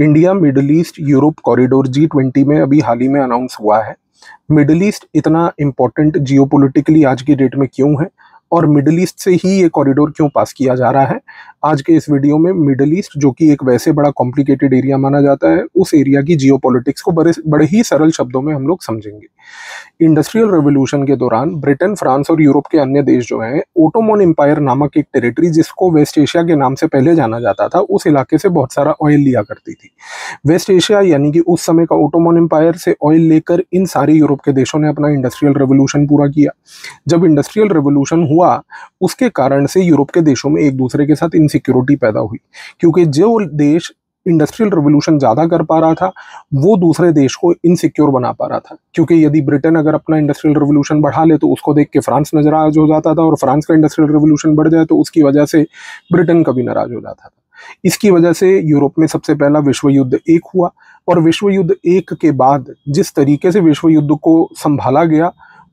India, Middle East, Europe corridor G twenty में अभी हाल ही में अनाउंस हुआ है। मिडल ईस्ट इतना इम्पोर्टेंट जियोपॉलिटिकली आज की डेट में क्यों है? और मिडल ईस्ट से ही ये कॉरिडोर क्यों पास किया जा रहा है? आज के इस वीडियो में मिडल ईस्ट, जो कि एक वैसे बड़ा कॉम्प्लिकेटेड एरिया माना जाता है, उस एरिया की जियो को बड़े बड़े ही सरल शब्दों में हम लोग समझेंगे। इंडस्ट्रियल रेवोल्यूशन के दौरान ब्रिटेन फ्रांस और यूरोप के अन्य देश जो हैं ओटोमोन एम्पायर नामक एक टेरिटरी जिसको वेस्ट एशिया के नाम से पहले जाना जाता था, उस इलाके से बहुत सारा ऑयल लिया करती थी। वेस्ट एशिया यानी कि उस समय का ओटोमोन एम्पायर से ऑयल लेकर इन सारे यूरोप के देशों ने अपना इंडस्ट्रियल रेवोल्यूशन पूरा किया। जब इंडस्ट्रियल रेवोल्यूशन हुआ उसके कारण से यूरोप के देशों में एक दूसरे के साथ इनसिक्योरिटी पैदा हुई। क्योंकि जो देश इंडस्ट्रियल रिवोल्यूशन ज़्यादा कर पा रहा था, वो दूसरे देश को इनसिक्योर बना पा रहा था। क्योंकि यदि ब्रिटेन अगर अपना इंडस्ट्रियल रिवोल्यूशन बढ़ा ले तो उसको देख के फ्रांस नजराज हो जाता था, और फ्रांस का इंडस्ट्रियल रिवोल्यूशन बढ़ जाए तो उसकी वजह से ब्रिटेन कभी नाराज़ हो जाता था। इसकी वजह से यूरोप में सबसे पहला विश्व युद्ध एक हुआ, और विश्व युद्ध एक के बाद जिस तरीके से विश्व युद्ध को संभाला गया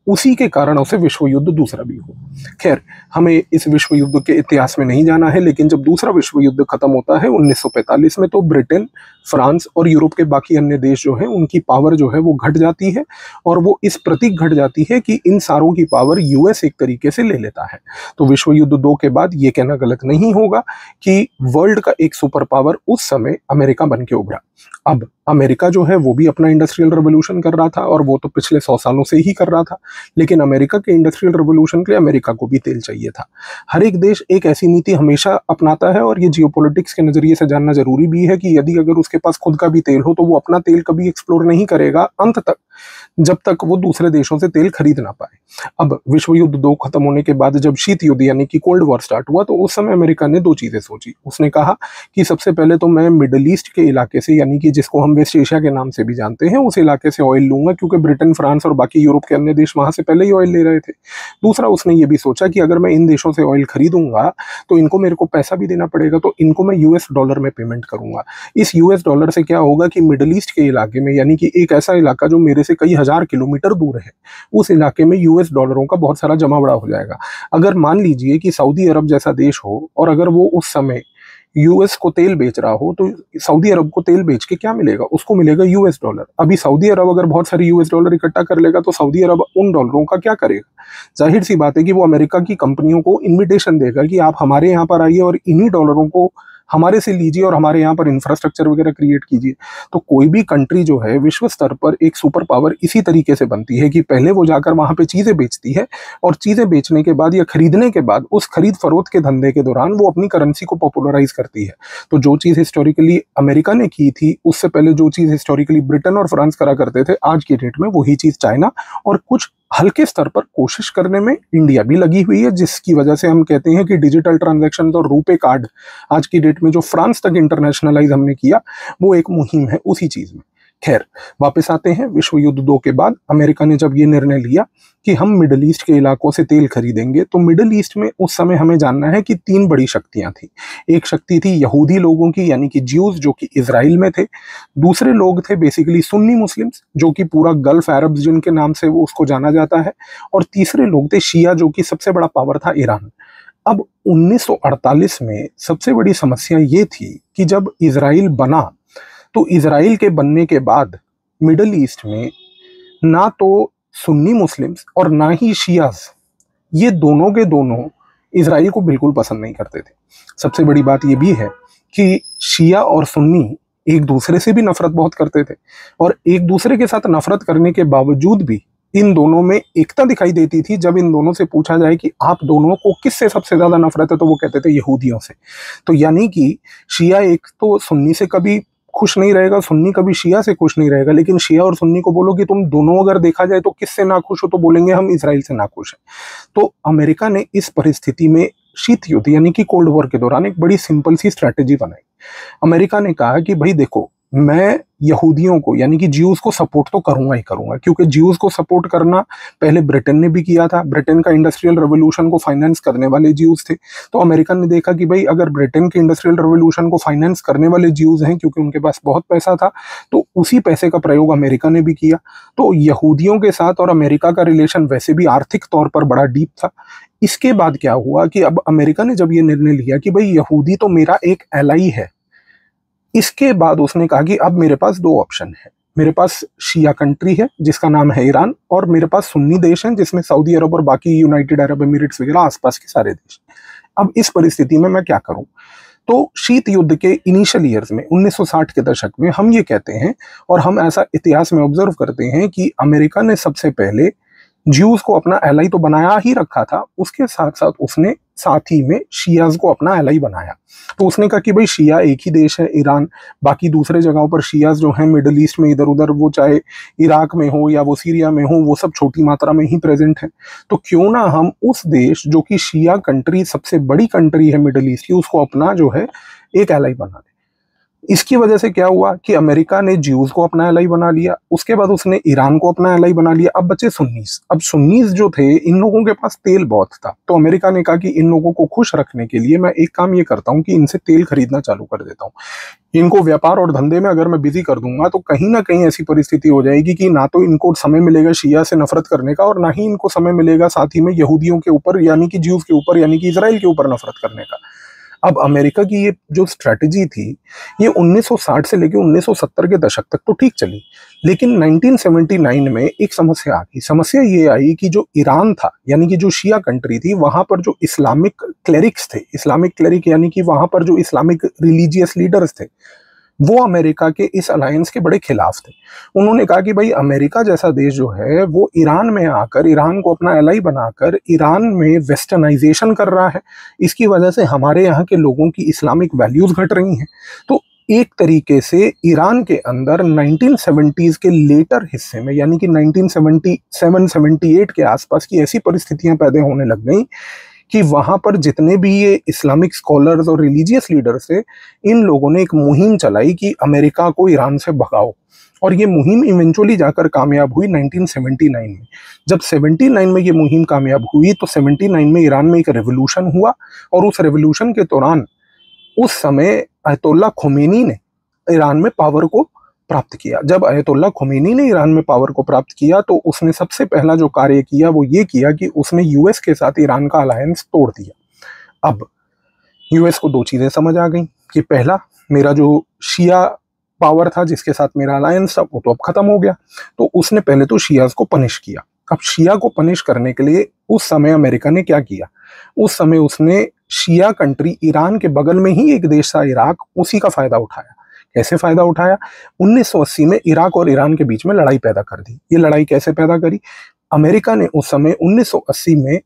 उसी के कारण उसे विश्व युद्ध दूसरा भी हो खैर, हमें इस विश्व युद्ध के इतिहास में नहीं जाना है, लेकिन जब दूसरा विश्व युद्ध खत्म होता है 1945 में तो ब्रिटेन, फ्रांस और यूरोप के बाकी अन्य देश जो हैं, उनकी पावर जो है वो घट जाती है और वो इस प्रतीक घट जाती है कि इन सारों की पावर यूएस एक तरीके से ले लेता है। तो विश्व युद्ध दो के बाद ये कहना गलत नहीं होगा कि वर्ल्ड का एक सुपर पावर उस समय अमेरिका बन के उभरा। अब अमेरिका जो है, वो भी अपना इंडस्ट्रियल रेवोल्यूशन कर रहा था और वो तो पिछले सौ सालों से ही कर रहा था। लेकिन अमेरिका के इंडस्ट्रियल रेवोल्यूशन के लिए अमेरिका को भी तेल चाहिए था। हर एक देश एक ऐसी नीति हमेशा अपनाता है और ये जियो के नज़रिए से जानना ज़रूरी भी है कि यदि अगर उसके पास खुद का भी तेल हो तो वो अपना तेल कभी एक्सप्लोर नहीं करेगा, अंत तक। जब तक वो दूसरे देशों से तेल खरीद ना पाए। अब विश्व युद्ध दो खत्म होने के बाद जब शीत युद्ध यानी कि कोल्ड वॉर स्टार्ट हुआ तो उस समय अमेरिका ने दो चीज़ें सोची। उसने कहा कि सबसे पहले तो मैं मिडल ईस्ट के इलाके से, यानी कि जिसको हम वेस्ट एशिया के नाम से भी जानते हैं, उस इलाके से ऑयल लूँगा, क्योंकि ब्रिटेन, फ्रांस और बाकी यूरोप के अन्य देश वहाँ से पहले ही ऑयल ले रहे थे। दूसरा, उसने ये भी सोचा कि अगर मैं इन देशों से ऑयल खरीदूँगा तो इनको मेरे को पैसा भी देना पड़ेगा तो इनको मैं यूएस डॉलर में पेमेंट करूँगा। इस यूएस डॉलर से क्या होगा कि मिडल ईस्ट के इलाके में, यानी कि एक ऐसा इलाका जो मेरे से कई हज़ार किलोमीटर दूर है। उस इलाके में यूएस डॉलरों का बहुत सारा जमा बड़ा हो जाएगा। अगर मान लीजिए कि सऊदी अरब जैसा देश हो और अगर वो उस समय यूएस को तेल बेच रहा हो तो सऊदी अरब को तेल बेच के क्या मिलेगा? उसको मिलेगा यूएस डॉलर। अभी सऊदी अरब अगर बहुत सारे यूएस डॉलर इकट्ठा कर लेगा तो सऊदी अरब उन डॉलरों का क्या करेगा? ज़ाहिर सी बात है कि वो अमेरिका की कंपनियों को इन्विटेशन देगा कि आप हमारे यहाँ पर आइए और इन्हीं डॉलरों को हमारे से लीजिए और हमारे यहाँ पर इंफ्रास्ट्रक्चर वगैरह क्रिएट कीजिए। तो कोई भी कंट्री जो है, विश्व स्तर पर एक सुपर पावर इसी तरीके से बनती है कि पहले वो जाकर वहाँ पे चीज़ें बेचती है और चीज़ें बेचने के बाद या खरीदने के बाद उस खरीद फरोख्त के धंधे के दौरान वो अपनी करेंसी को पॉपुलराइज करती है। तो जो चीज़ हिस्टोरिकली अमेरिका ने की थी, उससे पहले जो चीज़ हिस्टोरिकली ब्रिटेन और फ्रांस करा करते थे, आज की डेट में वही चीज़ चाइना और कुछ हल्के स्तर पर कोशिश करने में इंडिया भी लगी हुई है, जिसकी वजह से हम कहते हैं कि डिजिटल ट्रांजेक्शन और रूपे कार्ड आज की डेट में जो फ्रांस तक इंटरनेशनलाइज हमने किया, वो एक मुहिम है उसी चीज़ में। खैर, वापस आते हैं विश्व युद्ध दो के बाद। अमेरिका ने जब ये निर्णय लिया कि हम मिडल ईस्ट के इलाकों से तेल खरीदेंगे तो मिडल ईस्ट में उस समय हमें जानना है कि तीन बड़ी शक्तियाँ थी। एक शक्ति थी यहूदी लोगों की, यानी कि ज्यूज जो कि इसराइल में थे। दूसरे लोग थे बेसिकली सुन्नी मुस्लिम्स, जो कि पूरा गल्फ अरब जिनके नाम से वो उसको जाना जाता है। और तीसरे लोग थे शिया, जो कि सबसे बड़ा पावर था ईरान। अब 1948 में सबसे बड़ी समस्या ये थी कि जब इसराइल बना तो इसराइल के बनने के बाद मिडल ईस्ट में ना तो सुन्नी मुस्लिम्स और ना ही शियाज, ये दोनों के दोनों इसराइल को बिल्कुल पसंद नहीं करते थे। सबसे बड़ी बात ये भी है कि शिया और सुन्नी एक दूसरे से भी नफरत बहुत करते थे और एक दूसरे के साथ नफरत करने के बावजूद भी इन दोनों में एकता दिखाई देती थी। जब इन दोनों से पूछा जाए कि आप दोनों को किससे सबसे ज़्यादा नफरत है तो वो कहते थे यहूदियों से। तो यानी कि शिया एक तो सुन्नी से कभी खुश नहीं रहेगा, सुन्नी कभी शिया से खुश नहीं रहेगा। लेकिन शिया और सुन्नी को बोलो कि तुम दोनों अगर देखा जाए तो किससे ना खुश हो तो बोलेंगे हम इसराइल से ना खुश हैं। तो अमेरिका ने इस परिस्थिति में शीत युद्ध, यानी कि कोल्ड वॉर के दौरान एक बड़ी सिंपल सी स्ट्रैटेजी बनाई। अमेरिका ने कहा कि, भाई देखो मैं यहूदियों को, यानी कि ज्यूज को सपोर्ट तो करूँगा ही करूँगा, क्योंकि ज्यूज को सपोर्ट करना पहले ब्रिटेन ने भी किया था। ब्रिटेन का इंडस्ट्रियल रेवोल्यूशन को फाइनेंस करने वाले ज्यूज थे। तो अमेरिका ने देखा कि भाई, अगर ब्रिटेन के इंडस्ट्रियल रेवोल्यूशन को फाइनेंस करने वाले ज्यूज हैं, क्योंकि उनके पास बहुत पैसा था तो उसी पैसे का प्रयोग अमेरिका ने भी किया। तो यहूदियों के साथ और अमेरिका का रिलेशन वैसे भी आर्थिक तौर पर बड़ा डीप था। इसके बाद क्या हुआ कि अब अमेरिका ने जब ये निर्णय लिया कि भाई, यहूदी तो मेरा एक एलाई है इसके बाद उसने कहा कि अब मेरे पास दो ऑप्शन है। मेरे पास शिया कंट्री है, जिसका नाम है ईरान, और मेरे पास सुन्नी देश है, जिसमें सऊदी अरब और बाकी यूनाइटेड अरब एमिरेट्स वगैरह आसपास के सारे देश अब इस परिस्थिति में मैं क्या करूँ? तो शीत युद्ध के इनिशियल ईयर्स में 1960 के दशक में हम ये कहते हैं, और हम ऐसा इतिहास में ऑब्ज़र्व करते हैं कि अमेरिका ने सबसे पहले ज्यूज को अपना एलाई तो बनाया ही रखा था, उसके साथ साथ उसने साथ ही में शियाज को अपना एलाई बनाया। तो उसने कहा कि भाई शिया एक ही देश है, ईरान, बाकी दूसरे जगहों पर शियाज जो है, मिडल ईस्ट में इधर उधर वो चाहे इराक में हो या वो सीरिया में हो, वो सब छोटी मात्रा में ही प्रेजेंट है। तो क्यों ना हम उस देश जो कि शिया कंट्री सबसे बड़ी कंट्री है मिडल ईस्ट की, उसको अपना जो है, एक एलाई बना इसकी वजह से क्या हुआ कि अमेरिका ने ज्यूज को अपना एलाई बना लिया, उसके बाद उसने ईरान को अपना एलाई बना लिया। अब बचे सुन्नीस। अब सुन्नीस जो थे, इन लोगों के पास तेल बहुत था। तो अमेरिका ने कहा कि इन लोगों को खुश रखने के लिए मैं एक काम ये करता हूँ कि इनसे तेल खरीदना चालू कर देता हूँ। इनको व्यापार और धंधे में अगर मैं बिज़ी कर दूँगा तो कहीं ना कहीं ऐसी परिस्थिति हो जाएगी कि ना तो इनको समय मिलेगा शिया से नफरत करने का और ना ही इनको समय मिलेगा साथ ही में यहूदियों के ऊपर, यानी कि ज्यूज के ऊपर, यानी कि इसराइल के ऊपर नफरत करने का। अब अमेरिका की ये जो स्ट्रेटजी थी, ये 1960 से लेकर 1970 के दशक तक तो ठीक चली, लेकिन 1979 में एक समस्या आ गई। समस्या ये आई कि जो ईरान था, यानी कि जो शिया कंट्री थी, वहाँ पर जो इस्लामिक क्लेरिक्स थे इस्लामिक क्लेरिक यानी कि वहाँ पर जो इस्लामिक रिलीजियस लीडर्स थे वो अमेरिका के इस अलायंस के बड़े खिलाफ थे। उन्होंने कहा कि भाई, अमेरिका जैसा देश जो है, वो ईरान में आकर, ईरान को अपना एलाई बनाकर, ईरान में वेस्टर्नाइजेशन कर रहा है। इसकी वजह से हमारे यहाँ के लोगों की इस्लामिक वैल्यूज़ घट रही हैं। तो एक तरीके से ईरान के अंदर 1970s के लेटर हिस्से में, यानी कि 1977-78 के आसपास की ऐसी परिस्थितियाँ पैदा होने लग गई कि वहाँ पर जितने भी ये इस्लामिक स्कॉलर्स और रिलीजियस लीडर्स थे, इन लोगों ने एक मुहिम चलाई कि अमेरिका को ईरान से भगाओ। और ये मुहिम इवेंचुअली जाकर कामयाब हुई 1979 में। जब 79 में ये मुहिम कामयाब हुई तो 79 में ईरान में एक रेवोल्यूशन हुआ और उस रेवोल्यूशन के दौरान उस समय अयतुल्ला खोमेनी ने ईरान में पावर को प्राप्त किया। जब अयतुल्ला खुमैनी ने ईरान में पावर को प्राप्त किया तो उसने सबसे पहला जो कार्य किया, वो ये किया कि उसने यूएस के साथ ईरान का अलायंस तोड़ दिया। अब यूएस को दो चीज़ें समझ आ गई कि पहला, मेरा जो शिया पावर था जिसके साथ मेरा अलायंस था, वो तो अब खत्म हो गया। तो उसने पहले तो शियाज को पनिश किया। अब शिया को पनिश करने के लिए उस समय अमेरिका ने क्या किया? उस समय उसने शिया कंट्री ईरान के बगल में ही एक देश था, इराक, उसी का फ़ायदा उठाया। कैसे फ़ायदा उठाया? 1980 में इराक और ईरान के बीच में लड़ाई पैदा कर दी। ये लड़ाई कैसे पैदा करी? अमेरिका ने उस समय 1980 में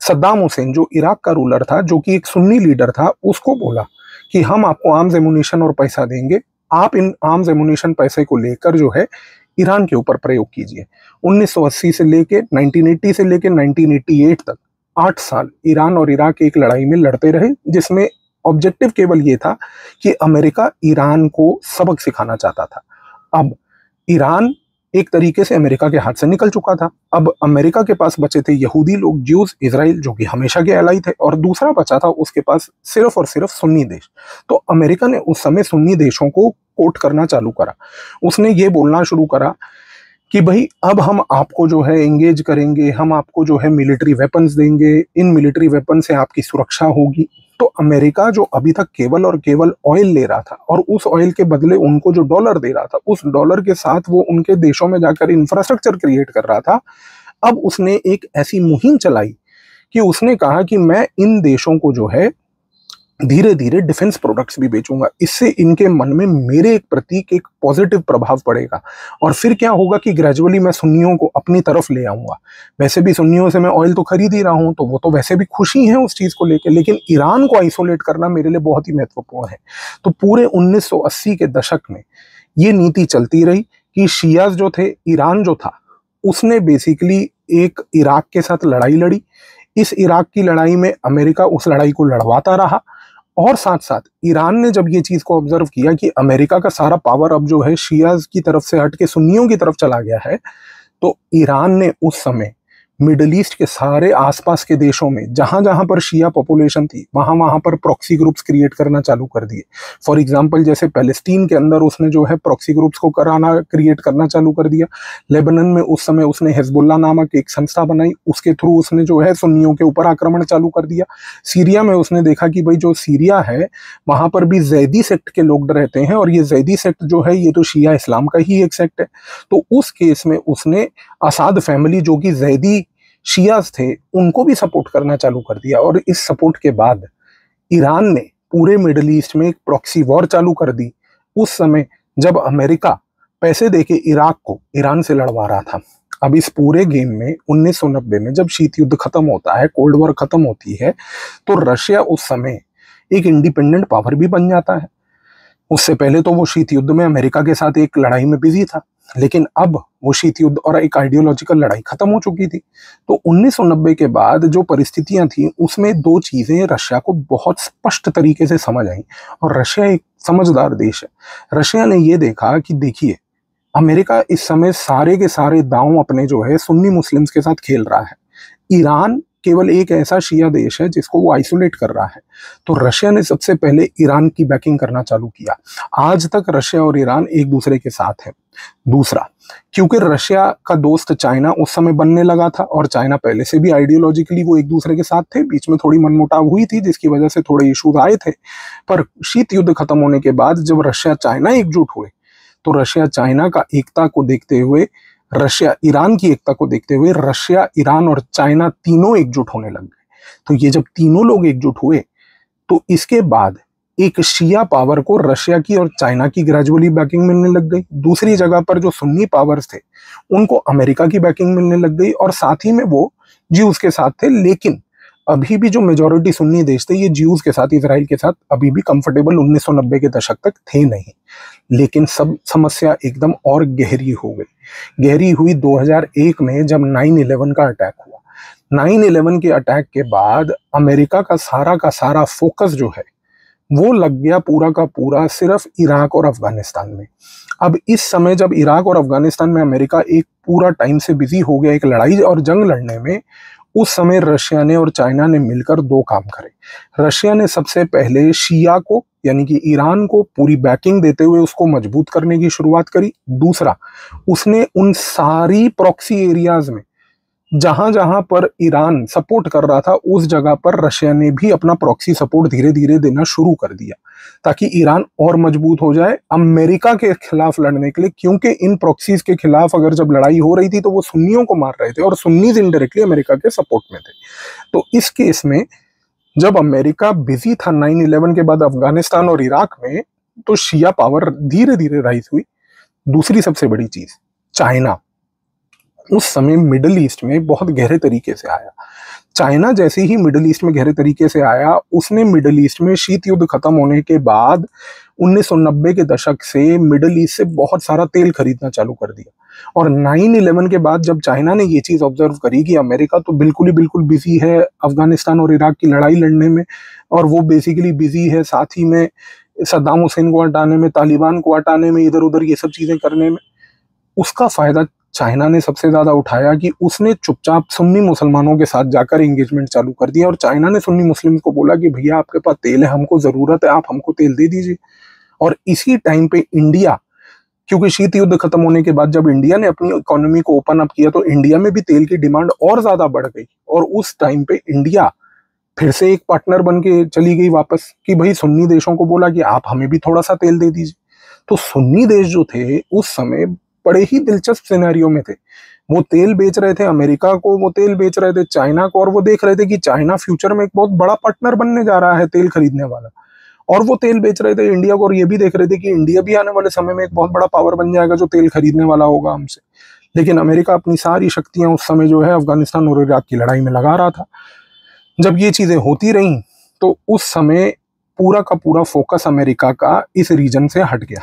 सद्दाम हुसैन, जो इराक का रूलर था, जो कि एक सुन्नी लीडर था, उसको बोला कि हम आपको आर्म्स एमुनेशन और पैसा देंगे। आप इन आर्म्स एमुनेशन पैसे को लेकर जो है, ईरान के ऊपर प्रयोग कीजिए। 1980 से लेके 1980 से लेके 1988 तक आठ साल ईरान और इराक एक लड़ाई में लड़ते रहे, जिसमें ऑब्जेक्टिव केवल ये था कि अमेरिका ईरान को सबक सिखाना चाहता था। अब ईरान एक तरीके से अमेरिका के हाथ से निकल चुका था। अब अमेरिका के पास बचे थे यहूदी लोग ज्यूज इसराइल जो कि हमेशा के एलाई थे, और दूसरा बचा था उसके पास सिर्फ़ और सिर्फ़ सुन्नी देश। तो अमेरिका ने उस समय सुन्नी देशों को कोट करना चालू करा। उसने ये बोलना शुरू करा कि भाई, अब हम आपको जो है एंगेज करेंगे, हम आपको जो है मिलिट्री वेपन्स देंगे। इन मिलिट्री वेपन से आपकी सुरक्षा होगी। तो अमेरिका जो अभी तक केवल और केवल ऑयल ले रहा था और उस ऑयल के बदले उनको जो डॉलर दे रहा था, उस डॉलर के साथ वो उनके देशों में जाकर इंफ्रास्ट्रक्चर क्रिएट कर रहा था। अब उसने एक ऐसी मुहिम चलाई कि उसने कहा कि मैं इन देशों को जो है धीरे धीरे डिफेंस प्रोडक्ट्स भी बेचूँगा। इससे इनके मन में मेरे एक प्रतीक, एक पॉजिटिव प्रभाव पड़ेगा। और फिर क्या होगा कि ग्रेजुअली मैं सुन्नियों को अपनी तरफ़ ले आऊँगा। वैसे भी सुन्नियों से मैं ऑयल तो खरीद ही रहा हूँ तो वो तो वैसे भी खुशी है उस चीज़ को लेकर लेकिन ईरान को आइसोलेट करना मेरे लिए बहुत ही महत्वपूर्ण है। तो पूरे उन्नीस सौ अस्सी के दशक में ये नीति चलती रही कि शियाज जो थे, ईरान जो था, उसने बेसिकली एक इराक के साथ लड़ाई लड़ी। इस इराक की लड़ाई में अमेरिका उस लड़ाई को लड़वाता रहा। और साथ साथ ईरान ने जब ये चीज़ को ऑब्ज़र्व किया कि अमेरिका का सारा पावर अब जो है शियाज की तरफ़ से हट के सुन्नियों की तरफ़ चला गया है तो ईरान ने उस समय मिडल ईस्ट के सारे आसपास के देशों में जहाँ जहाँ पर शिया पॉपुलेशन थी वहाँ वहाँ पर प्रॉक्सी ग्रुप्स क्रिएट करना चालू कर दिए। फॉर एग्जांपल जैसे पैलेस्टीन के अंदर उसने जो है प्रॉक्सी ग्रुप्स को कराना क्रिएट करना चालू कर दिया। लेबनन में उस समय उसने हिजबुल्ला नामक एक संस्था बनाई, उसके थ्रू उसने जो है सुन्नियों के ऊपर आक्रमण चालू कर दिया। सीरिया में उसने देखा कि भाई जो सीरिया है, वहाँ पर भी जैदी सेक्ट के लोग रहते हैं और ये जैदी सेक्ट जो है, ये तो शिया इस्लाम का ही एक सेक्ट है। तो उस केस में उसने असाद फैमिली जो कि जैदी शियाज थे, उनको भी सपोर्ट करना चालू कर दिया और इस सपोर्ट के बाद ईरान ने पूरे मिडल ईस्ट में एक प्रॉक्सी वॉर चालू कर दी। उस समय जब अमेरिका पैसे देके इराक को ईरान से लड़वा रहा था, अब इस पूरे गेम में 1990 में जब शीत युद्ध खत्म होता है कोल्ड वॉर खत्म होती है तो रशिया उस समय एक इंडिपेंडेंट पावर भी बन जाता है। उससे पहले तो वो शीत युद्ध में अमेरिका के साथ एक लड़ाई में बिज़ी था। लेकिन अब वो शीत युद्ध और एक आइडियोलॉजिकल लड़ाई खत्म हो चुकी थी। तो 1990 के बाद जो परिस्थितियाँ थी, उसमें दो चीज़ें रशिया को बहुत स्पष्ट तरीके से समझ आई और रशिया एक समझदार देश है। रशिया ने ये देखा कि देखिए, अमेरिका इस समय सारे के सारे दांव अपने जो है सुन्नी मुस्लिम्स के साथ खेल रहा है। ईरान केवल एक ऐसा शिया देश है जिसको वो आइसोलेट कर रहा है। तो रशिया ने सबसे पहले ईरान की बैकिंग करना चालू किया। आज तक रशिया और ईरान एक दूसरे के साथ है। दूसरा, क्योंकि रशिया का दोस्त चाइना उस समय बनने लगा था और चाइना पहले से भी आइडियोलॉजिकली वो एक दूसरे के साथ थे। बीच में थोड़ी मनमुटाव हुई थी, जिसकी वजह से थोड़े इश्यूज़ आए थे। पर शीत युद्ध खत्म होने के बाद जब रशिया चाइना एकजुट हुए तो रशिया चाइना का एकता को देखते हुए, रशिया ईरान की एकता को देखते हुए रशिया, ईरान और चाइना तीनों एकजुट होने लग गए। तो ये जब तीनों लोग एकजुट हुए तो इसके बाद एक शिया पावर को रशिया की और चाइना की ग्रेजुअली बैकिंग मिलने लग गई। दूसरी जगह पर जो सुन्नी पावर्स थे, उनको अमेरिका की बैकिंग मिलने लग गई और साथ ही में वो जीव के साथ थे, लेकिन अभी भी जो मेजोरिटी सुन्नी देश थे, ये जीव के साथ इसराइल के साथ अभी भी कंफर्टेबल 1990 के दशक तक थे नहीं। लेकिन सब समस्या एकदम और गहरी हो गई। गहरी हुई 2001 में जब 9/11 का अटैक हुआ। 9/11 के अटैक के बाद अमेरिका का सारा का सारा फोकस जो है वो लग गया पूरा का पूरा सिर्फ़ इराक और अफ़गानिस्तान में। अब इस समय जब इराक और अफ़गानिस्तान में अमेरिका एक पूरा टाइम से बिज़ी हो गया, एक लड़ाई और जंग लड़ने में, उस समय रशिया ने और चाइना ने मिलकर दो काम करे। रशिया ने सबसे पहले शिया को, यानी कि ईरान को पूरी बैकिंग देते हुए उसको मज़बूत करने की शुरुआत करी। दूसरा, उसने उन सारी प्रॉक्सी एरियाज़ में जहाँ जहाँ पर ईरान सपोर्ट कर रहा था, उस जगह पर रशिया ने भी अपना प्रॉक्सी सपोर्ट धीरे धीरे देना शुरू कर दिया, ताकि ईरान और मज़बूत हो जाए अमेरिका के खिलाफ लड़ने के लिए, क्योंकि इन प्रॉक्सीज के खिलाफ अगर जब लड़ाई हो रही थी तो वो सुन्नियों को मार रहे थे और सुन्नीज इनडायरेक्टली अमेरिका के सपोर्ट में थे। तो इस केस में, जब अमेरिका बिज़ी था नाइन इलेवन के बाद अफ़गानिस्तान और इराक में तो शिया पावर धीरे धीरे राइज हुई। दूसरी सबसे बड़ी चीज़, चाइना। उस समय मिडल ईस्ट में बहुत गहरे तरीके से आया। चाइना जैसे ही मिडल ईस्ट में गहरे तरीके से आया, उसने मिडल ईस्ट में शीत युद्ध खत्म होने के बाद 1990 के दशक से मिडल ईस्ट से बहुत सारा तेल खरीदना चालू कर दिया। और 9/11 के बाद जब चाइना ने ये चीज़ ऑब्ज़र्व करी कि अमेरिका तो बिल्कुल ही बिल्कुल बिज़ी है अफ़गानिस्तान और इराक की लड़ाई लड़ने में, और वो बेसिकली बिज़ी है साथ ही में सद्दाम हुसैन को हटाने में, तालिबान को हटाने में इधर उधर ये सब चीज़ें करने में, उसका फ़ायदा चाइना ने सबसे ज़्यादा उठाया कि उसने चुपचाप सुन्नी मुसलमानों के साथ जाकर एंगेजमेंट चालू कर दिया और चाइना ने सुन्नी मुस्लिम को बोला कि भैया, आपके पास तेल है, हमको ज़रूरत है, आप हमको तेल दे दीजिए। और इसी टाइम पे इंडिया क्योंकि शीत युद्ध खत्म होने के बाद जब इंडिया ने अपनी इकोनॉमी को ओपन अप किया तो इंडिया में भी तेल की डिमांड और ज़्यादा बढ़ गई। और उस टाइम पे इंडिया फिर से एक पार्टनर बन के चली गई वापस, कि भाई, सुन्नी देशों को बोला कि आप हमें भी थोड़ा सा तेल दे दीजिए। तो सुन्नी देश जो थे, उस समय बड़े ही दिलचस्प सिनेरियो में थे। वो तेल बेच रहे थे, अमेरिका को वो तेल बेच रहे थे, चाइना को, और वो देख रहे थे कि चाइना फ्यूचर में एक बहुत बड़ा पार्टनर बनने जा रहा है तेल खरीदने वाला। और वो तेल बेच रहे थे इंडिया को, और ये भी देख रहे थे कि इंडिया भी आने वाले समय में एक बहुत बड़ा पावर बन जाएगा जो तेल खरीदने वाला होगा हमसे। लेकिन अमेरिका अपनी सारी शक्तियाँ उस समय जो है अफ़गानिस्तान और इराक की लड़ाई में लगा रहा था। जब ये चीज़ें होती रही तो उस समय पूरा का पूरा फोकस अमेरिका का इस रीजन से हट गया।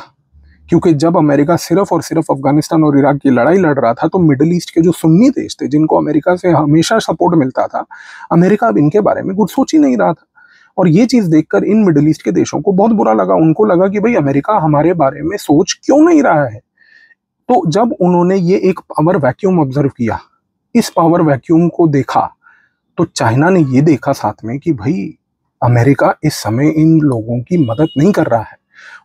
क्योंकि जब अमेरिका सिर्फ़ और सिर्फ़ अफ़गानिस्तान और इराक की लड़ाई लड़ रहा था तो मिडिल ईस्ट के जो सुन्नी देश थे, जिनको अमेरिका से हमेशा सपोर्ट मिलता था, अमेरिका अब इनके बारे में कुछ सोच ही नहीं रहा था। और ये चीज़ देखकर इन मिडिल ईस्ट के देशों को बहुत बुरा लगा। उनको लगा कि भाई, अमेरिका हमारे बारे में सोच क्यों नहीं रहा है? तो जब उन्होंने ये एक पावर वैक्यूम ऑब्ज़र्व किया, इस पावर वैक्यूम को देखा तो चाइना ने ये देखा साथ में कि भाई, अमेरिका इस समय इन लोगों की मदद नहीं कर रहा है।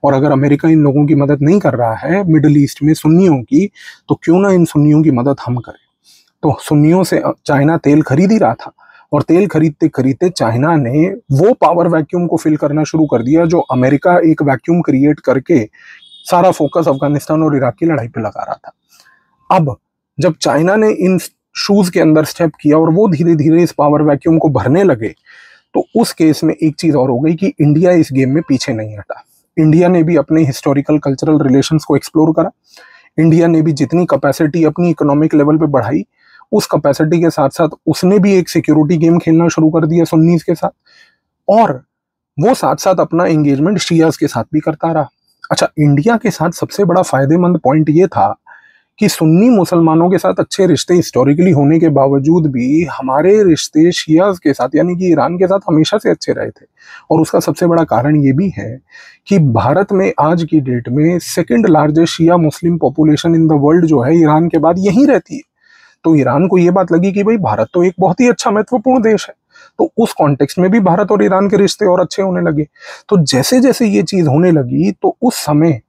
और अगर अमेरिका इन लोगों की मदद नहीं कर रहा है, मिडल ईस्ट में सुन्नियों की तो क्यों ना इन सुन्नियों की मदद हम करें? तो सुन्नियों से चाइना तेल खरीद ही रहा था और तेल खरीदते खरीदते चाइना ने वो पावर वैक्यूम को फिल करना शुरू कर दिया, जो अमेरिका एक वैक्यूम क्रिएट करके सारा फोकस अफ़गानिस्तान और इराक की लड़ाई पर लगा रहा था। अब जब चाइना ने इन शूज़ के अंदर स्टेप किया और वो धीरे धीरे इस पावर वैक्यूम को भरने लगे तो उस केस में एक चीज़ और हो गई कि इंडिया इस गेम में पीछे नहीं हटा। इंडिया ने भी अपने हिस्टोरिकल कल्चरल रिलेशंस को एक्सप्लोर करा। इंडिया ने भी जितनी कैपेसिटी अपनी इकोनॉमिक लेवल पे बढ़ाई, उस कैपेसिटी के साथ साथ उसने भी एक सिक्योरिटी गेम खेलना शुरू कर दिया सुन्नीस के साथ। और वो साथ साथ अपना एंगेजमेंट शियाज के साथ भी करता रहा। अच्छा इंडिया के साथ सबसे बड़ा फ़ायदेमंद पॉइंट ये था कि सुन्नी मुसलमानों के साथ अच्छे रिश्ते हिस्टोरिकली होने के बावजूद भी हमारे रिश्ते शियाज के साथ, यानी कि ईरान के साथ हमेशा से अच्छे रहे थे। और उसका सबसे बड़ा कारण ये भी है कि भारत में आज की डेट में second largest Shia Muslim population in the world जो है, ईरान के बाद यहीं रहती है। तो ईरान को ये बात लगी कि भाई भारत तो एक बहुत ही अच्छा महत्वपूर्ण देश है। तो उस कॉन्टेक्स्ट में भी भारत और ईरान के रिश्ते और अच्छे होने लगे। तो जैसे जैसे ये चीज़ होने लगी तो उस समय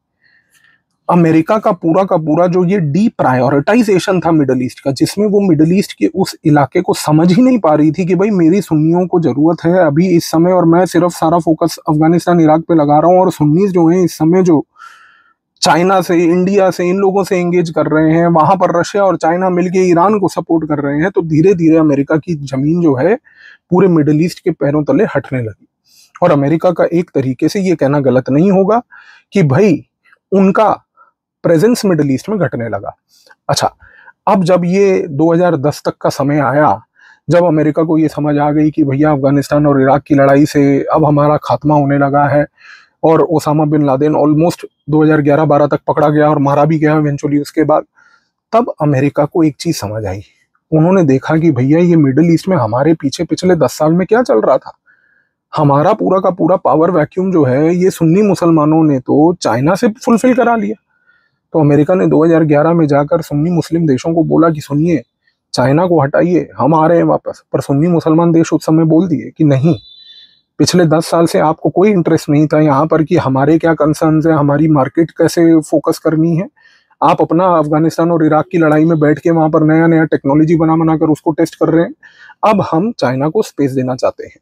अमेरिका का पूरा का पूरा जो ये डी प्रायोरिटाइजेशन था मिडल ईस्ट का, जिसमें वो मिडल ईस्ट के उस इलाके को समझ ही नहीं पा रही थी कि भाई मेरी सुन्नियों को ज़रूरत है अभी इस समय और मैं सिर्फ़ सारा फोकस अफ़गानिस्तान, इराक पे लगा रहा हूँ और सुन्नीस जो है इस समय जो चाइना से, इंडिया से, इन लोगों से एंगेज कर रहे हैं, वहाँ पर रशिया और चाइना मिलके ईरान को सपोर्ट कर रहे हैं तो धीरे धीरे अमेरिका की ज़मीन जो है पूरे मिडल ईस्ट के पैरों तले हटने लगी। और अमेरिका का एक तरीके से ये कहना गलत नहीं होगा कि भाई उनका प्रेजेंस मिडल ईस्ट में घटने लगा। अच्छा अब जब ये 2010 तक का समय आया, जब अमेरिका को ये समझ आ गई कि भैया अफ़गानिस्तान और इराक की लड़ाई से अब हमारा खात्मा होने लगा है और ओसामा बिन लादेन ऑलमोस्ट 2011-12 तक पकड़ा गया और मारा भी गया इवेंचुअली उसके बाद, तब अमेरिका को एक चीज़ समझ आई। उन्होंने देखा कि भैया ये मिडिल ईस्ट में हमारे पीछे पिछले दस साल में क्या चल रहा था? हमारा पूरा का पूरा पावर वैक्यूम जो है, ये सुन्नी मुसलमानों ने तो चाइना से फुलफिल करा लिया तो अमेरिका ने 2011 में जाकर सुन्नी मुस्लिम देशों को बोला कि सुनिए, चाइना को हटाइए, हम आ रहे हैं वापस। पर सुन्नी मुसलमान देश उस समय बोल दिए कि नहीं, पिछले दस साल से आपको कोई इंटरेस्ट नहीं था यहाँ पर कि हमारे क्या कंसर्न है, हमारी मार्केट कैसे फोकस करनी है। आप अपना अफ़गानिस्तान और इराक की लड़ाई में बैठ के वहाँ पर नया नया टेक्नोलॉजी बना बनाकर उसको टेस्ट कर रहे हैं। अब हम चाइना को स्पेस देना चाहते हैं।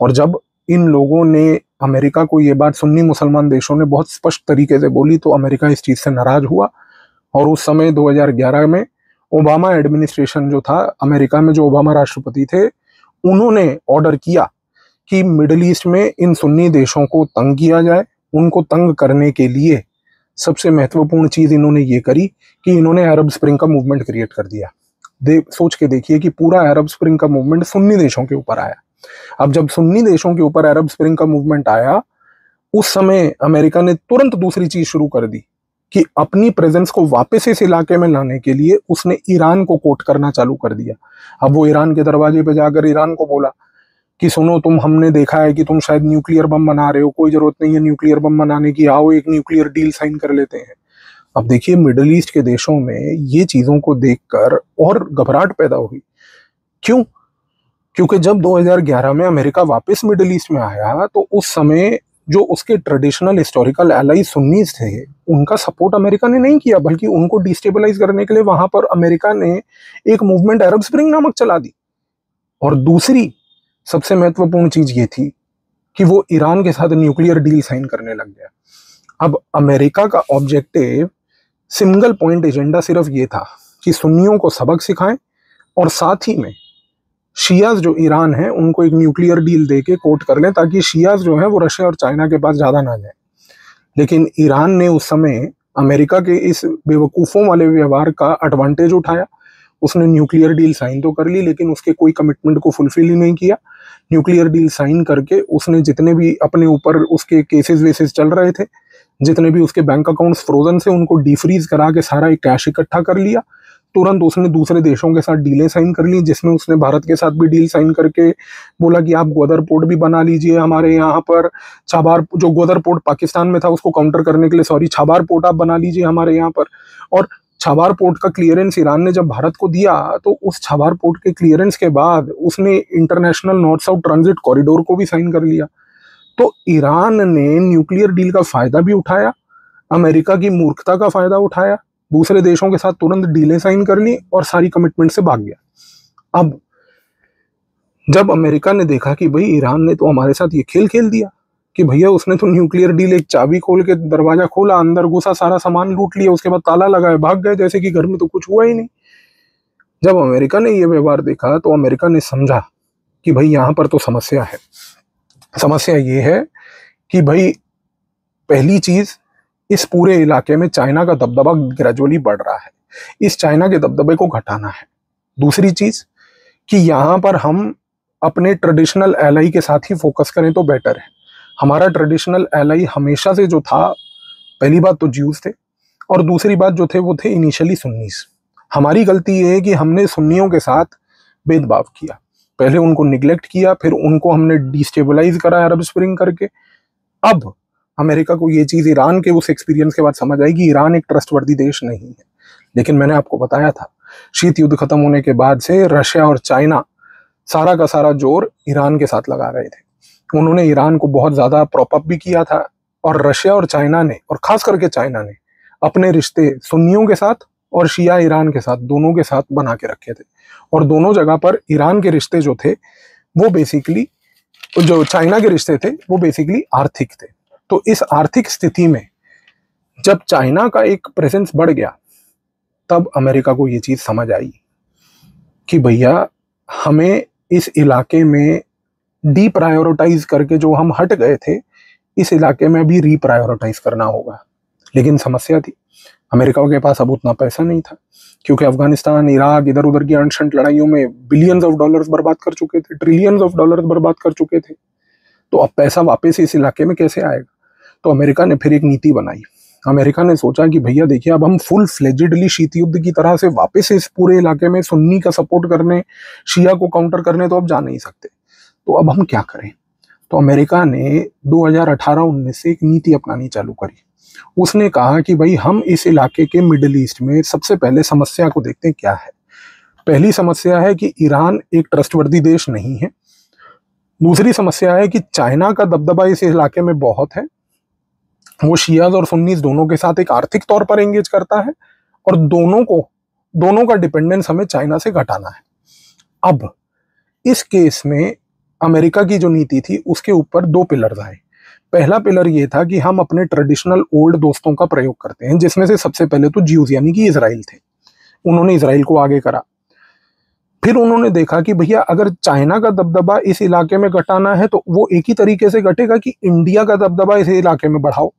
और जब इन लोगों ने अमेरिका को ये बात सुन्नी मुसलमान देशों ने बहुत स्पष्ट तरीके से बोली तो अमेरिका इस चीज़ से नाराज़ हुआ। और उस समय 2011 में ओबामा एडमिनिस्ट्रेशन जो था, अमेरिका में जो ओबामा राष्ट्रपति थे, उन्होंने ऑर्डर किया कि मिडल ईस्ट में इन सुन्नी देशों को तंग किया जाए, उनको तंग करने के लिए सबसे महत्वपूर्ण चीज़ इन्होंने ये करी कि इन्होंने अरब स्प्रिंग का मूवमेंट क्रिएट कर दिया। दे, सोच के देखिए कि पूरा अरब स्प्रिंग का मूवमेंट सुन्नी देशों के ऊपर आया। अब जब सुन्नी देशों के ऊपर अरब स्प्रिंग का मूवमेंट आया, उस समय अमेरिका ने तुरंत दूसरी चीज़ शुरू कर दी, कि अपनी प्रेजेंस को वापस इस इलाके में लाने के लिए उसने ईरान को कोट करना चालू कर दिया। अब वो ईरान के दरवाजे पे जाकर ईरान को बोला कि सुनो, तुम हमने देखा है कि तुम शायद न्यूक्लियर बम बना रहे हो, कोई ज़रूरत नहीं है न्यूक्लियर बम बनाने की, आओ एक न्यूक्लियर डील साइन कर लेते हैं। अब देखिए मिडल ईस्ट के देशों में ये चीज़ों को देखकर और घबराहट पैदा हुई। क्यों? क्योंकि जब 2011 में अमेरिका वापस मिडल ईस्ट में आया तो उस समय जो उसके ट्रेडिशनल हिस्टोरिकल एलाई सुन्नीस थे, उनका सपोर्ट अमेरिका ने नहीं किया, बल्कि उनको डिस्टेबलाइज करने के लिए वहाँ पर अमेरिका ने एक मूवमेंट अरब स्प्रिंग नामक चला दी। और दूसरी सबसे महत्वपूर्ण चीज़ ये थी कि वो ईरान के साथ न्यूक्लियर डील साइन करने लग गया। अब अमेरिका का ऑब्जेक्टिव सिंगल पॉइंट एजेंडा सिर्फ़ ये था कि सुन्नियों को सबक सिखाएँ और साथ ही में शियाज जो ईरान है, उनको एक न्यूक्लियर डील दे के कोट कर लें ताकि शियाज जो है वो रशिया और चाइना के पास ज़्यादा ना जाए। लेकिन ईरान ने उस समय अमेरिका के इस बेवकूफ़ों वाले व्यवहार का एडवांटेज उठाया। उसने न्यूक्लियर डील साइन तो कर ली, लेकिन उसके कोई कमिटमेंट को फुलफिल ही नहीं किया। न्यूक्लियर डील साइन करके उसने जितने भी अपने ऊपर उसके केसेस वेसेस चल रहे थे, जितने भी उसके बैंक अकाउंट्स फ्रोजन से उनको डिफ्रीज करा के सारा एक कैश इकट्ठा कर लिया। तुरंत उसने दूसरे देशों के साथ डीलें साइन कर ली, जिसमें उसने भारत के साथ भी डील साइन करके बोला कि आप गोदर पोर्ट भी बना लीजिए हमारे यहाँ पर। छाबार जो गोदर पोर्ट पाकिस्तान में था, उसको काउंटर करने के लिए सॉरी छाबार पोर्ट आप बना लीजिए हमारे यहाँ पर। और छाबार पोर्ट का क्लियरेंस ईरान ने जब भारत को दिया तो उस छाबार पोर्ट के क्लियरेंस के बाद उसने international north south transit corridor को भी साइन कर लिया। तो ईरान ने न्यूक्लियर डील का फ़ायदा भी उठाया, अमेरिका की मूर्खता का फ़ायदा उठाया दूसरे देशों के साथ तुरंत डीलें साइन कर ली और सारी कमिटमेंट से भाग गया। अब, जब अमेरिका ने देखा कि भाई ईरान ने तो हमारे साथ ये खेल खेल दिया, कि भैया उसने तो न्यूक्लियर डील एक चाबी खोल के दरवाज़ा खोला, अंदर घुसा, सारा सामान लूट लिया, उसके बाद ताला लगाया, भाग गए, जैसे कि घर में तो कुछ हुआ ही नहीं। जब अमेरिका ने यह व्यवहार देखा तो अमेरिका ने समझा कि भाई यहाँ पर तो समस्या है। समस्या ये है कि भाई पहली चीज़ इस पूरे इलाके में चाइना का दबदबा ग्रेजुअली बढ़ रहा है। इस चाइना के दबदबे को घटाना है। दूसरी चीज़ कि यहाँ पर हम अपने ट्रेडिशनल एलआई के साथ ही फोकस करें तो बेटर है। हमारा ट्रेडिशनल एलआई हमेशा से जो था, पहली बात तो ज्यूज थे और दूसरी बात जो थे वो थे इनिशियली सुन्नीस हमारी गलती ये है कि हमने सुन्नियों के साथ भेदभाव किया। पहले उनको निग्लेक्ट किया, फिर उनको हमने डिस्टेबलाइज करा अरब स्प्रिंग करके। अब अमेरिका को ये चीज़ ईरान के उस एक्सपीरियंस के बाद समझ आई कि ईरान एक ट्रस्टवर्दी देश नहीं है। लेकिन मैंने आपको बताया था, शीत युद्ध खत्म होने के बाद से रशिया और चाइना सारा का सारा ज़ोर ईरान के साथ लगा रहे थे। उन्होंने ईरान को बहुत ज़्यादा प्रॉपअप भी किया था और रशिया और चाइना ने, और खास करके चाइना ने, अपने रिश्ते सुन्नियों के साथ और शिया ईरान के साथ, दोनों के साथ बना के रखे थे। और दोनों जगह पर ईरान के रिश्ते जो थे, वो बेसिकली जो चाइना के रिश्ते थे, वो बेसिकली आर्थिक थे। तो इस आर्थिक स्थिति में जब चाइना का एक प्रेजेंस बढ़ गया, तब अमेरिका को ये चीज़ समझ आई कि भैया, हमें इस इलाके में डी प्रायोरिटाइज करके जो हम हट गए थे, इस इलाके में भी रीप्रायोरिटाइज करना होगा। लेकिन समस्या थी। अमेरिका के पास अब उतना पैसा नहीं था, क्योंकि अफ़गानिस्तान, इराक इधर उधर की अनशंट लड़ाइयों में बिलियंस ऑफ़ डॉलर्स बर्बाद कर चुके थे ट्रिलियंस ऑफ़ डॉलर्स बर्बाद कर चुके थे। तो अब पैसा वापस इस इलाके में कैसे आएगा? तो अमेरिका ने फिर एक नीति बनाई। अमेरिका ने सोचा कि भैया देखिए, अब हम फुल फ्लेजिडली शीत युद्ध की तरह से वापस इस पूरे इलाके में सुन्नी का सपोर्ट करने, शिया को काउंटर करने तो अब जा नहीं सकते। तो अब हम क्या करें? तो अमेरिका ने 2018-19 से एक नीति अपनानी चालू करी। उसने कहा कि भाई, हम इस इलाके के मिडल ईस्ट में सबसे पहले समस्या को देखते हैं, क्या है? पहली समस्या है कि ईरान एक ट्रस्टवर्दी देश नहीं है। दूसरी समस्या है कि चाइना का दबदबा इस इलाके में बहुत है। वो शियाज और सुन्नीस दोनों के साथ एक आर्थिक तौर पर एंगेज करता है और दोनों को, दोनों का डिपेंडेंस हमें चाइना से घटाना है। अब, इस केस में अमेरिका की जो नीति थी, उसके ऊपर दो पिलर आए। पहला पिलर ये था कि हम अपने ट्रेडिशनल ओल्ड दोस्तों का प्रयोग करते हैं, जिसमें से सबसे पहले तो ज्यूज यानी कि इसराइल थे। उन्होंने इसराइल को आगे करा। फिर उन्होंने देखा कि भैया, अगर चाइना का दबदबा इस इलाके में घटाना है तो वो एक ही तरीके से घटेगा कि इंडिया का दबदबा इस इलाके में बढ़ाओ।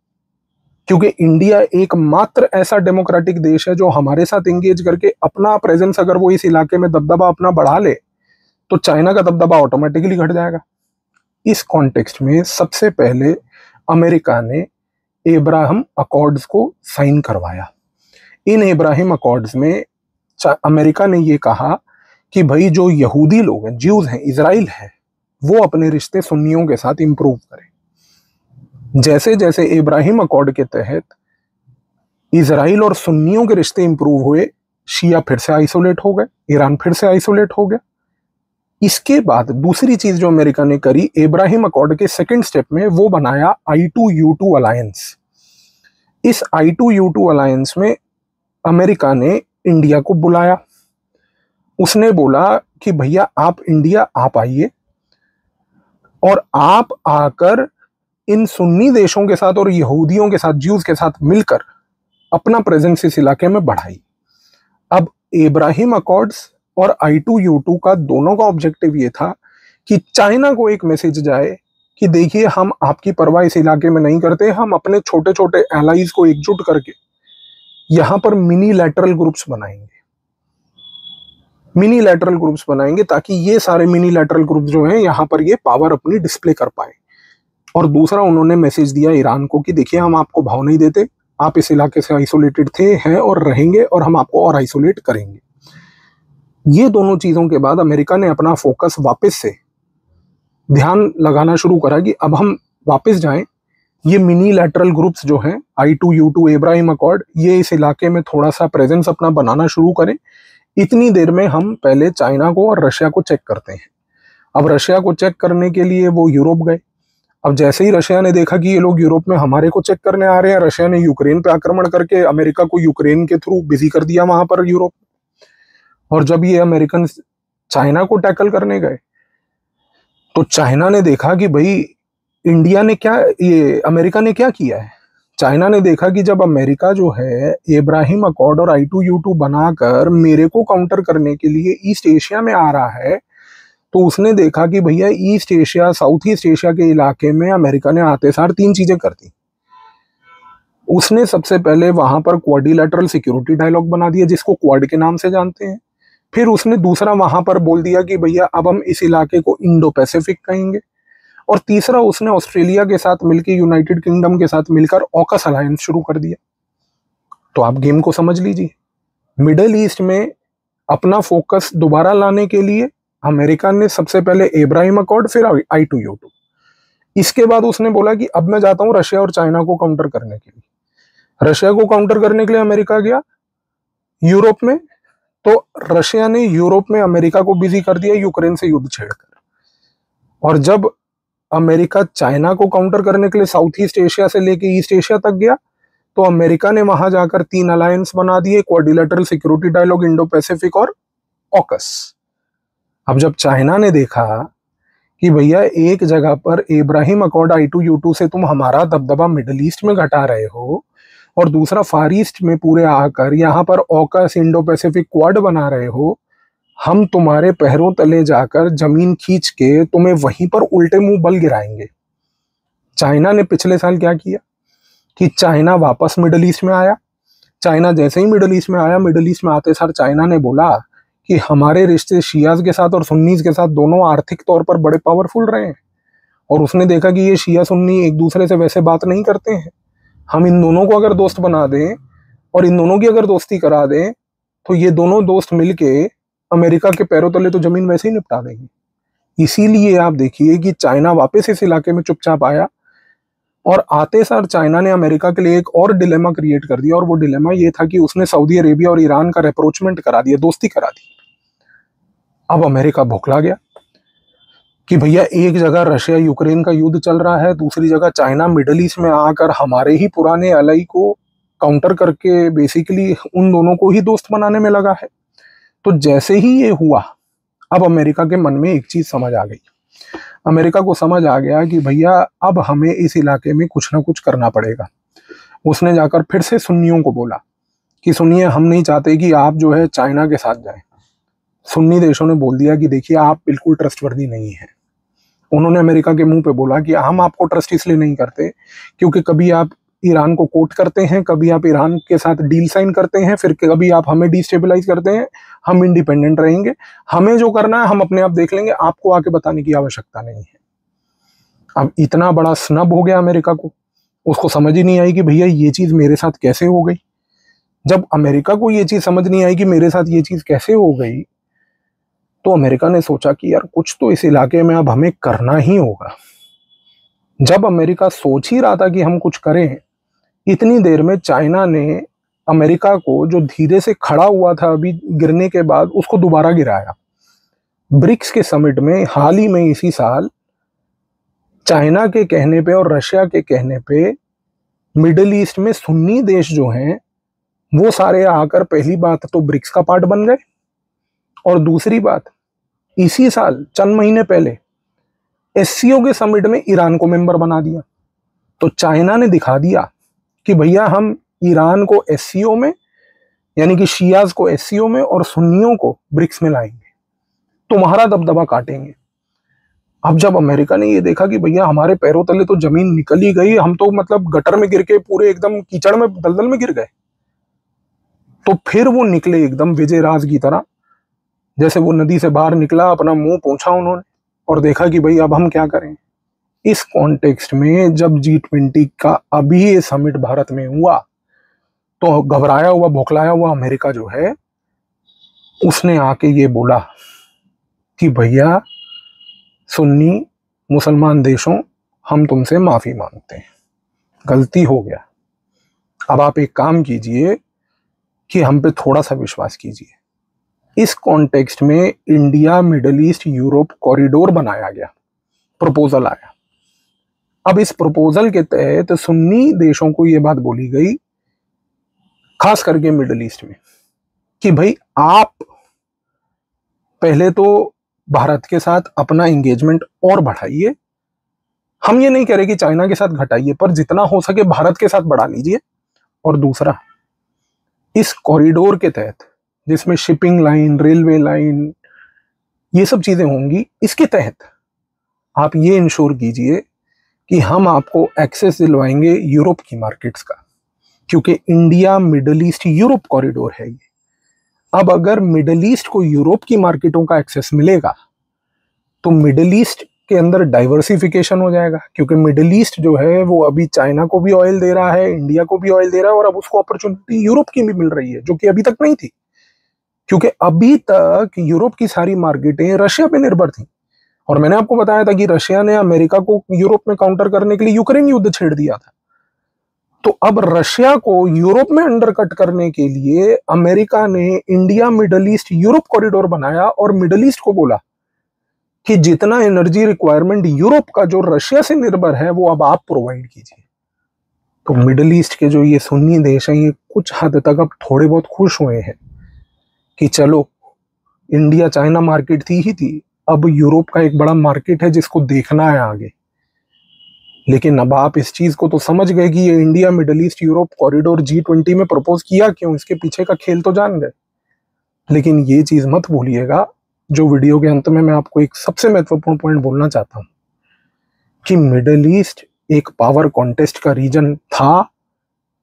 क्योंकि इंडिया एकमात्र ऐसा डेमोक्रेटिक देश है जो हमारे साथ एंगेज करके अपना प्रेजेंस अगर वो इस इलाके में दबदबा अपना बढ़ा ले तो चाइना का दबदबा ऑटोमेटिकली घट जाएगा। इस कॉन्टेक्स्ट में सबसे पहले अमेरिका ने इब्राहिम अकॉर्ड्स को साइन करवाया। इन इब्राहिम अकॉर्ड्स में अमेरिका ने ये कहा कि भाई जो यहूदी लोग हैं ज्यूज हैं इसराइल है, वो अपने रिश्ते सुन्नियों के साथ इंप्रूव करें। जैसे जैसे इब्राहिम अकॉर्ड के तहत इसराइल और सुन्नियों के रिश्ते इंप्रूव हुए, शिया फिर से आइसोलेट हो गए, ईरान फिर से आइसोलेट हो गया। इसके बाद दूसरी चीज़ जो अमेरिका ने करी, इब्राहिम अकॉर्ड के सेकंड स्टेप में वो बनाया I two U two alliance इस I two U two alliance में अमेरिका ने इंडिया को बुलाया। उसने बोला कि भैया आप इंडिया, आप आइए और आप आकर इन सुन्नी देशों के साथ और यहूदियों के साथ ज्यूज के साथ मिलकर अपना प्रेजेंस इस इलाके में बढ़ाई। अब इब्राहिम अकॉर्ड्स और आई टू यू टू का दोनों का ऑब्जेक्टिव ये था कि चाइना को एक मैसेज जाए कि देखिए, हम आपकी परवाह इस इलाके में नहीं करते, हम अपने छोटे छोटे एलाइज को एकजुट करके यहाँ पर मिनी लैटरल ग्रुप्स बनाएँगे। मिनी लैटरल ग्रुप्स बनाएँगे ताकि ये सारे मिनी लैटरल ग्रुप जो हैं, यहाँ पर ये पावर अपनी डिस्प्ले कर पाए। और दूसरा उन्होंने मैसेज दिया ईरान को कि देखिए, हम आपको भाव नहीं देते, आप इस इलाके से आइसोलेटेड थे, हैं और रहेंगे और हम आपको और आइसोलेट करेंगे। ये दोनों चीज़ों के बाद अमेरिका ने अपना फोकस वापस से ध्यान लगाना शुरू करा कि अब हम वापस जाएँ। ये मिनी लैटरल ग्रुप्स जो हैं I two U two Ibrahim accord ये इस इलाके में थोड़ा सा प्रेजेंस अपना बनाना शुरू करें। इतनी देर में हम पहले चाइना को और रशिया को चेक करते हैं। अब रशिया को चेक करने के लिए वो यूरोप गए। अब जैसे ही रशिया ने देखा कि ये लोग यूरोप में हमारे को चेक करने आ रहे हैं, रशिया ने यूक्रेन पे आक्रमण करके अमेरिका को यूक्रेन के थ्रू बिज़ी कर दिया वहाँ पर यूरोप। और जब ये अमेरिकन चाइना को टैकल करने गए तो चाइना ने देखा कि भाई इंडिया ने क्या, ये अमेरिका ने क्या किया है? चाइना ने देखा कि जब अमेरिका जो है इब्राहिम अकॉर्ड और आई टू यू टू बनाकर मेरे को काउंटर करने के लिए ईस्ट एशिया में आ रहा है तो उसने देखा कि भैया East Asia South East Asia के इलाके में अमेरिका ने आते सार तीन चीज़ें कर दी। उसने सबसे पहले वहाँ पर क्वाडिलेटरल सिक्योरिटी डायलॉग बना दिया, जिसको क्वाड के नाम से जानते हैं। फिर उसने दूसरा वहाँ पर बोल दिया कि भैया, अब हम इस इलाके को इंडो पैसिफिक कहेंगे। और तीसरा उसने ऑस्ट्रेलिया के साथ मिलकर यूनाइटेड किंगडम के साथ मिलकर ऑकस अलायंस शुरू कर दिया। तो आप गेम को समझ लीजिए। मिडल ईस्ट में अपना फोकस दोबारा लाने के लिए अमेरिका ने सबसे पहले इब्राहिम अकॉर्ड, फिर आई टू यू इसके बाद उसने बोला कि अब मैं जाता हूँ रशिया और चाइना को काउंटर करने के लिए। रशिया को काउंटर करने के लिए अमेरिका गया यूरोप में तो रशिया ने यूरोप में अमेरिका को बिज़ी कर दिया, यूक्रेन से युद्ध छेड़कर। और जब अमेरिका चाइना को काउंटर करने के लिए साउथ ईस्ट एशिया से लेके ईस्ट एशिया तक गया तो अमेरिका ने वहाँ जाकर तीन अलायंस बना दिए quadrilateral security dialogue Indo Pacific और ऑकस अब जब चाइना ने देखा कि भैया, एक जगह पर Ibrahim accord I two U two से तुम हमारा दबदबा मिडल ईस्ट में घटा रहे हो और दूसरा फार ईस्ट में पूरे आकर यहाँ पर ऑकस इंडो पैसिफिक क्वाड बना रहे हो, हम तुम्हारे पैरों तले जाकर ज़मीन खींच के तुम्हें वहीं पर उल्टे मुँह बल गिराएँगे। चाइना ने पिछले साल क्या किया कि चाइना वापस मिडल ईस्ट में आया? चाइना जैसे ही मिडल ईस्ट में आया, मिडल ईस्ट में आते सर चाइना ने बोला कि हमारे रिश्ते शियाज के साथ और सुन्नीज के साथ दोनों आर्थिक तौर पर बड़े पावरफुल रहे हैं। और उसने देखा कि ये शिया सुन्नी एक दूसरे से वैसे बात नहीं करते हैं। हम इन दोनों को अगर दोस्त बना दें और इन दोनों की अगर दोस्ती करा दें तो ये दोनों दोस्त मिलके अमेरिका के पैरों तले तो ज़मीन वैसे ही निपटा देंगे। इसीलिए आप देखिए कि चाइना वापस इस इलाके में चुपचाप आया और आते सर चाइना ने अमेरिका के लिए एक और डिलेमा क्रिएट कर दिया और वो डिलेमा ये था कि उसने सऊदी अरेबिया और ईरान का रेप्रोचमेंट करा दिया, दोस्ती करा दी। अब अमेरिका भोखला गया कि भैया एक जगह रशिया यूक्रेन का युद्ध चल रहा है, दूसरी जगह चाइना मिडल ईस्ट में आकर हमारे ही पुराने एलाई को काउंटर करके बेसिकली उन दोनों को ही दोस्त बनाने में लगा है। तो जैसे ही ये हुआ, अब अमेरिका के मन में एक चीज़ समझ आ गई। अमेरिका को समझ आ गया कि भैया अब हमें इस इलाके में कुछ ना कुछ करना पड़ेगा। उसने जाकर फिर से सुन्नियों को बोला कि सुनिए, हम नहीं चाहते कि आप जो है चाइना के साथ जाएँ। सुन्नी देशों ने बोल दिया कि देखिए, आप बिल्कुल ट्रस्टवर्दी नहीं है। उन्होंने अमेरिका के मुँह पे बोला कि हम आपको ट्रस्ट इसलिए नहीं करते क्योंकि कभी आप ईरान को कोट करते हैं, कभी आप ईरान के साथ डील साइन करते हैं, फिर कभी आप हमें डिस्टेबलाइज करते हैं, हम इंडिपेंडेंट रहेंगे। हमें जो करना है, हम अपने आप देख लेंगे, आपको आके बताने की आवश्यकता नहीं है। अब इतना बड़ा स्नब हो गया अमेरिका को। उसको समझ ही नहीं आई कि भैया, ये चीज़ मेरे साथ कैसे हो गई? जब अमेरिका को ये चीज़ समझ नहीं आई कि मेरे साथ ये चीज़ कैसे हो गई तो अमेरिका ने सोचा कि यार कुछ तो इस इलाके में अब हमें करना ही होगा। जब अमेरिका सोच ही रहा था कि हम कुछ करें, इतनी देर में चाइना ने अमेरिका को जो धीरे से खड़ा हुआ था अभी गिरने के बाद, उसको दोबारा गिराया। ब्रिक्स के समिट में हाल ही में इसी साल चाइना के कहने पे और रशिया के कहने पे मिडल ईस्ट में सुन्नी देश जो हैं, वो सारे आकर पहली बात तो ब्रिक्स का पार्ट बन गए। और दूसरी बात इसी साल, चंद महीने पहले एस के समिट में ईरान को मेंबर बना दिया। तो चाइना ने दिखा दिया कि भैया हम ईरान को एस में, यानी कि शियाज को एस में और सुन्नियों को ब्रिक्स में लाएँगे। तुम्हारा दबदबा काटेंगे। अब जब अमेरिका ने ये देखा कि भैया हमारे पैरों तले तो ज़मीन निकल ही गई, हम तो मतलब गटर में गिर के पूरे एकदम कीचड़ में, दलदल में गिर गए। तो फिर वो निकले एकदम विजय राज की तरह। जैसे वो नदी से बाहर निकला, अपना मुँह पहुँचा उन्होंने और देखा कि भाई अब हम क्या करें। इस कॉन्टेक्स्ट में जब जी ट्वेंटी का अभी ये समिट भारत में हुआ तो घबराया हुआ भोखलाया हुआ अमेरिका जो है, उसने आके ये बोला कि भैया, सुन्नी, मुसलमान देशों, हम तुमसे माफ़ी मांगते हैं। गलती हो गया। अब आप एक काम कीजिए कि हम पे थोड़ा सा विश्वास कीजिए। इस कॉन्टेक्स्ट में India Middle East Europe corridor बनाया गया प्रपोजल आया। अब इस प्रपोजल के तहत सुन्नी देशों को यह बात बोली गई, खास करके मिडल ईस्ट में, कि भाई आप पहले तो भारत के साथ अपना एंगेजमेंट और बढ़ाइए। हम ये नहीं कह रहे कि चाइना के साथ घटाइए, पर जितना हो सके भारत के साथ बढ़ा लीजिए। और दूसरा, इस कॉरिडोर के तहत जिसमें शिपिंग लाइन रेलवे लाइन ये सब चीज़ें होंगी, इसके तहत आप ये इंश्योर कीजिए कि हम आपको एक्सेस दिलवाएँगे यूरोप की मार्केट्स का, क्योंकि India Middle East Europe corridor है ये। अब अगर मिडल ईस्ट को यूरोप की मार्केटों का एक्सेस मिलेगा तो मिडल ईस्ट के अंदर डाइवर्सिफिकेशन हो जाएगा, क्योंकि मिडल ईस्ट जो है, वो अभी चाइना को भी ऑयल दे रहा है इंडिया को भी ऑयल दे रहा है, और अब उसको अपॉर्चुनिटी यूरोप की भी मिल रही है, जो कि अभी तक नहीं थी। क्योंकि अभी तक यूरोप की सारी मार्केटें रशिया पे निर्भर थी। और मैंने आपको बताया था कि रशिया ने अमेरिका को यूरोप में काउंटर करने के लिए यूक्रेन युद्ध छेड़ दिया था। तो अब रशिया को यूरोप में अंडरकट करने के लिए अमेरिका ने India, Middle East, Europe corridor बनाया और मिडल ईस्ट को बोला कि जितना एनर्जी रिक्वायरमेंट यूरोप का जो रशिया से निर्भर है, वो अब आप प्रोवाइड कीजिए। तो मिडल ईस्ट के जो ये सुन्नी देश हैं, ये कुछ हद तक अब थोड़े बहुत खुश हुए हैं। कि चलो इंडिया चाइना मार्केट थी ही थी। अब यूरोप का एक बड़ा मार्केट है जिसको देखना है आगे। लेकिन अब आप इस चीज़ को तो समझ गए कि ये India Middle East Europe corridor G twenty में प्रपोज किया क्यों? इसके पीछे का खेल तो जान गए। लेकिन ये चीज़ मत भूलिएगा, जो वीडियो के अंत में मैं आपको एक सबसे महत्वपूर्ण पॉइंट बोलना चाहता हूँ, कि मिडल ईस्ट एक पावर कॉन्टेस्ट का रीजन था,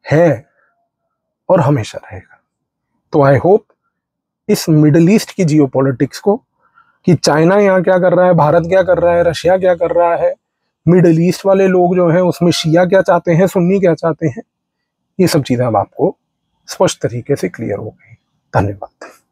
है, और हमेशा रहेगा। तो आई होप इस मिडल ईस्ट की जियो को, कि चाइना यहाँ क्या कर रहा है, भारत क्या कर रहा है, रशिया क्या कर रहा है, मिडल ईस्ट वाले लोग जो हैं, उसमें शिया क्या चाहते हैं, सुन्नी क्या चाहते हैं, ये सब चीज़ें अब आपको स्पष्ट तरीके से क्लियर हो गई। धन्यवाद।